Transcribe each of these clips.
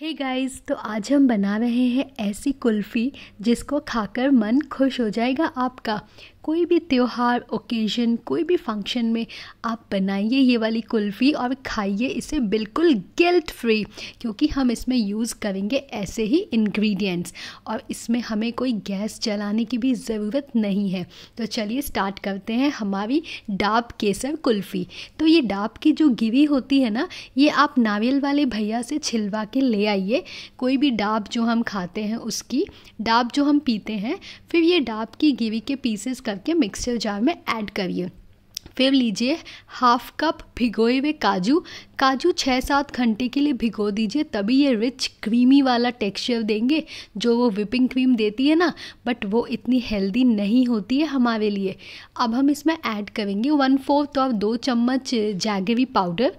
हे hey guys तो आज हम बना रहे हैं ऐसी कुल्फ़ी जिसको खाकर मन खुश हो जाएगा आपका। कोई भी त्यौहार ओकेजन कोई भी फ़ंक्शन में आप बनाइए ये वाली कुल्फ़ी और खाइए इसे बिल्कुल गिल्ट फ्री क्योंकि हम इसमें यूज़ करेंगे ऐसे ही इंग्रेडिएंट्स और इसमें हमें कोई गैस जलाने की भी ज़रूरत नहीं है। तो चलिए स्टार्ट करते हैं हमारी डाब केसर कुल्फ़ी। तो ये डाब की जो गिरी होती है ना, ये आप नारियल वाले भैया से छिलवा के ले आइए। कोई भी डाब जो हम खाते हैं उसकी, डाब जो हम पीते हैं, फिर ये डाब की गिरी के पीसेस करके मिक्सर जार में ऐड करिए। फिर लीजिए हाफ़ कप भिगोए हुए काजू। काजू छः सात घंटे के लिए भिगो दीजिए, तभी ये रिच क्रीमी वाला टेक्सचर देंगे, जो वो विपिंग क्रीम देती है ना बट वो इतनी हेल्दी नहीं होती है हमारे लिए। अब हम इसमें ऐड करेंगे। वन फोर्थ और दो चम्मच जैगरी पाउडर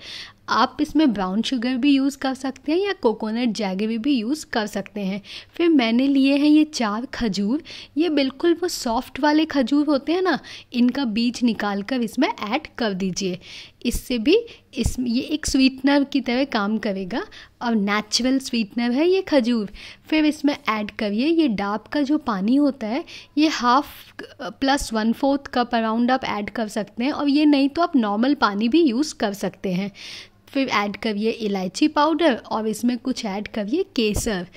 आप इसमें ब्राउन शुगर भी यूज़ कर सकते हैं या कोकोनट जैगरी भी यूज़ कर सकते हैं। फिर मैंने लिए हैं ये चार खजूर। ये बिल्कुल वो सॉफ्ट वाले खजूर होते हैं ना, इनका बीज निकाल कर इसमें ऐड कर दीजिए। इससे भी इस, ये एक स्वीटनर की तरह काम करेगा और नेचुरल स्वीटनर है ये खजूर। फिर इसमें ऐड करिए ये डाब का जो पानी होता है, ये half plus one fourth cup around आप ऐड कर सकते हैं और ये नहीं तो आप नॉर्मल पानी भी यूज़ कर सकते हैं। फिर ऐड करिए इलायची पाउडर और इसमें कुछ ऐड करिए केसर।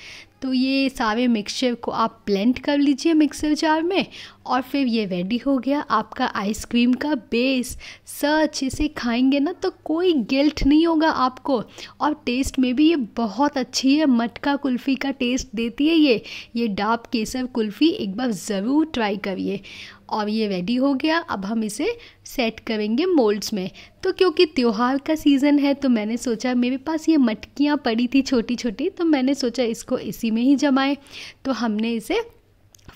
तो ये सारे मिक्सचर को आप ब्लेंड कर लीजिए मिक्सर जार में और फिर ये रेडी हो गया आपका आइसक्रीम का बेस सच इसे खाएँगे ना तो कोई गिल्ट नहीं होगा आपको और टेस्ट में भी ये बहुत अच्छी है, मटका कुल्फ़ी का टेस्ट देती है ये। ये डाब केसर कुल्फ़ी एक बार ज़रूर ट्राई करिए। और ये रेडी हो गया। अब हम इसे सेट करेंगे मोल्ड्स में। तो क्योंकि त्यौहार का सीज़न है तो मैंने सोचा मेरे पास ये मटकियाँ पड़ी थी छोटी छोटी तो मैंने सोचा इसको इसी में ही जमाएँ। तो हमने इसे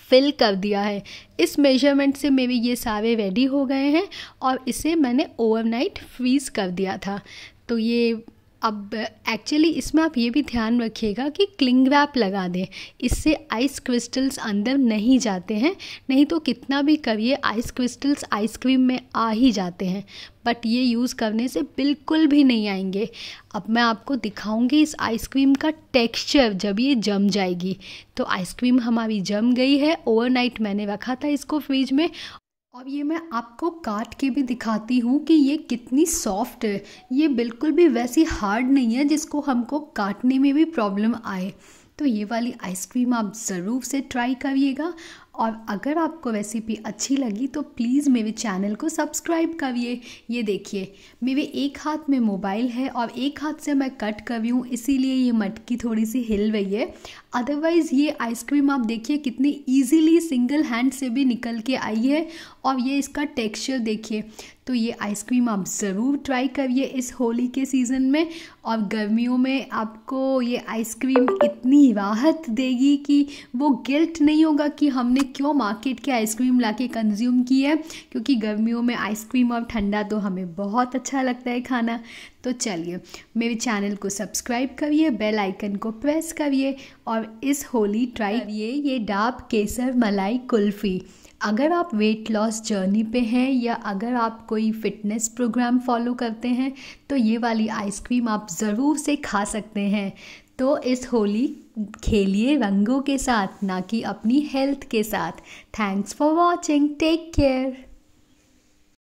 फिल कर दिया है। इस मेज़रमेंट से मेरे ये सारे रेडी हो गए हैं और इसे मैंने ओवरनाइट फ्रीज़ कर दिया था। तो ये अब एक्चुअली इसमें आप ये भी ध्यान रखिएगा कि क्लिंग वैप लगा दें। इससे आइस क्रिस्टल्स अंदर नहीं जाते हैं। नहीं तो कितना भी करिए आइस क्रिस्टल्स आइसक्रीम में आ ही जाते हैं। बट ये यूज़ करने से बिल्कुल भी नहीं आएँगे। अब मैं आपको दिखाऊँगी इस आइसक्रीम का टेक्सचर जब ये जम जाएगी। तो आइसक्रीम हमारी जम गई है। ओवरनाइट मैंने रखा था इसको फ्रिज में। और ये मैं आपको काट के भी दिखाती हूँ कि ये कितनी सॉफ्ट है। ये बिल्कुल भी वैसी हार्ड नहीं है जिसको हमको काटने में भी प्रॉब्लम आए। तो ये वाली आइसक्रीम आप ज़रूर से ट्राई करिएगा और अगर आपको रेसिपी अच्छी लगी तो प्लीज़ मेरे चैनल को सब्सक्राइब करिए। ये देखिए, मेरे एक हाथ में मोबाइल है और एक हाथ से मैं कट कर रही हूँ, इसीलिए ये मटकी थोड़ी सी हिल रही है। अदरवाइज़ ये आइसक्रीम आप देखिए, कितनी इजीली सिंगल हैंड से भी निकल के आई है और ये इसका टेक्सचर देखिए। तो ये आइसक्रीम आप ज़रूर ट्राई करिए इस होली के सीज़न में और गर्मियों में आपको ये आइसक्रीम इतनी राहत देगी कि वो गिल्ट नहीं होगा कि हमने क्यों मार्केट के आइसक्रीम ला के कंज्यूम की है क्योंकि गर्मियों में आइसक्रीम और ठंडा तो हमें बहुत अच्छा लगता है खाना। तो चलिए, मेरे चैनल को सब्सक्राइब करिए बेल आइकन को प्रेस करिए और इस होली ट्राई करिए ये डाब केसर मलाई कुल्फ़ी। अगर आप वेट लॉस जर्नी पे हैं या अगर आप कोई फिटनेस प्रोग्राम फॉलो करते हैं तो ये वाली आइसक्रीम आप ज़रूर से खा सकते हैं। तो इस होली खेलिए रंगों के साथ, ना कि अपनी हेल्थ के साथ। Thanks for watching take care